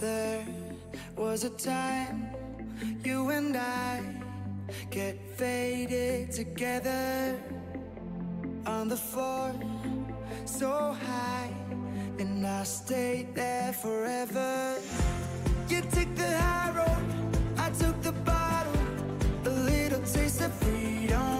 There was a time you and I get faded together on the floor so high, and I stayed there forever. You took the high road, I took the bottle, a little taste of freedom.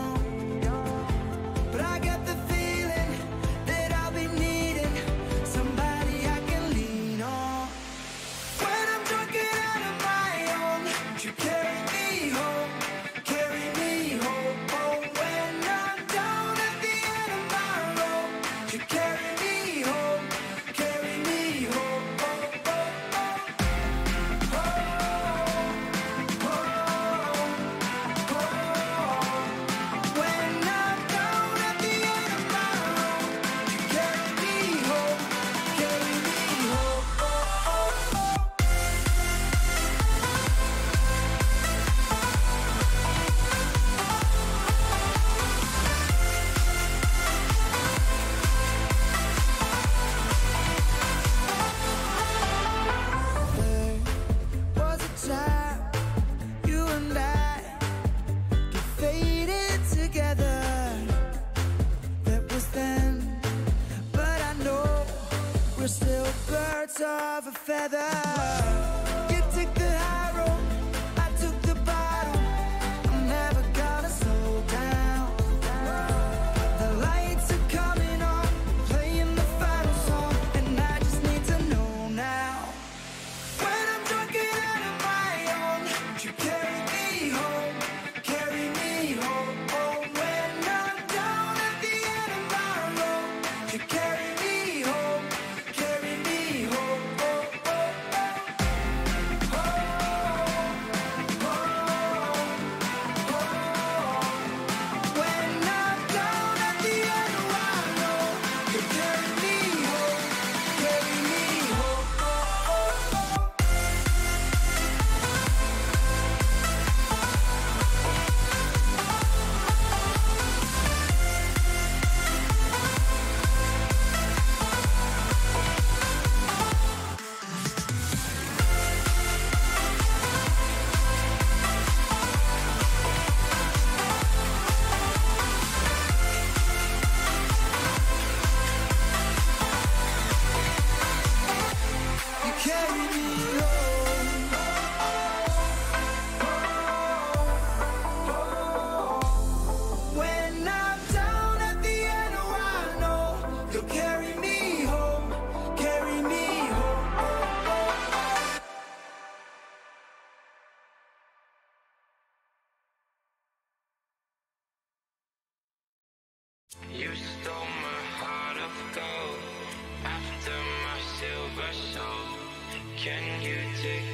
Can you take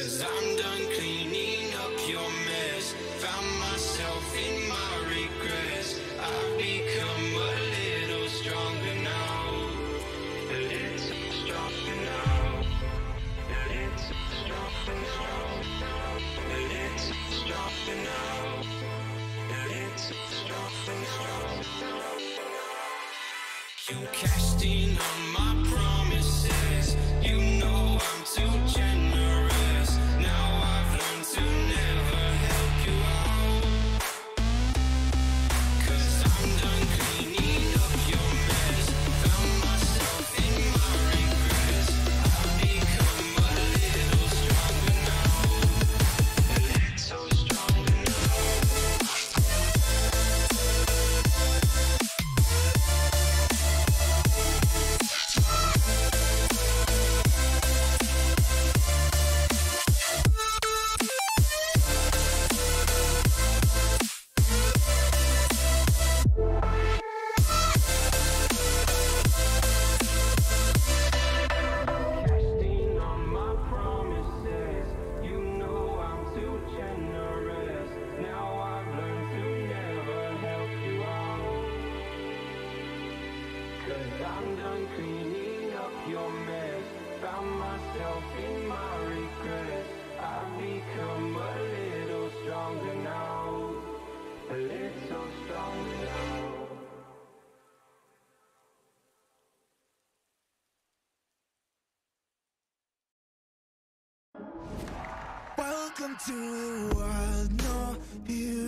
Cause I'm done cleaning up your mess. Found myself in my regrets. I've become a little stronger now. A little stronger now. A little stronger now. A little stronger now. A little stronger now. You cashed in on my promises. You To the world, no heroes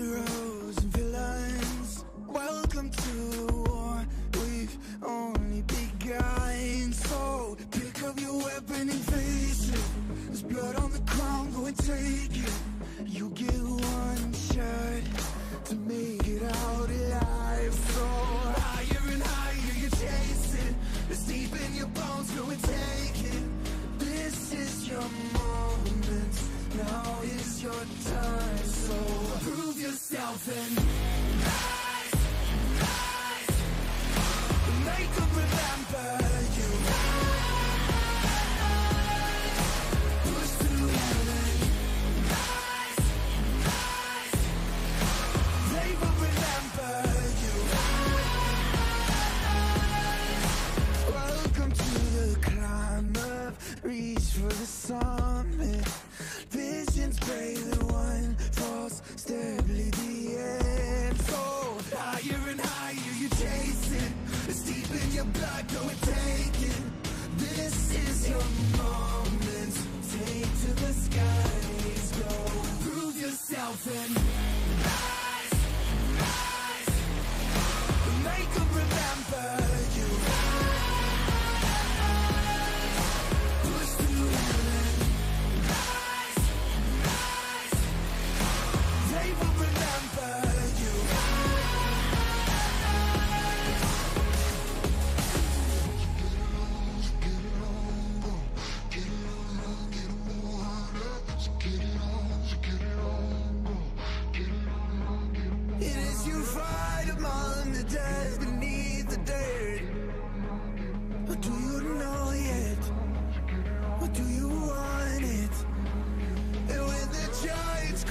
Do you know yet? What do you want it? And when the giant's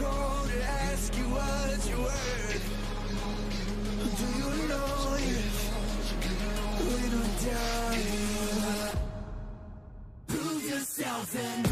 ask you what you worth Do you know it? When Prove yourself and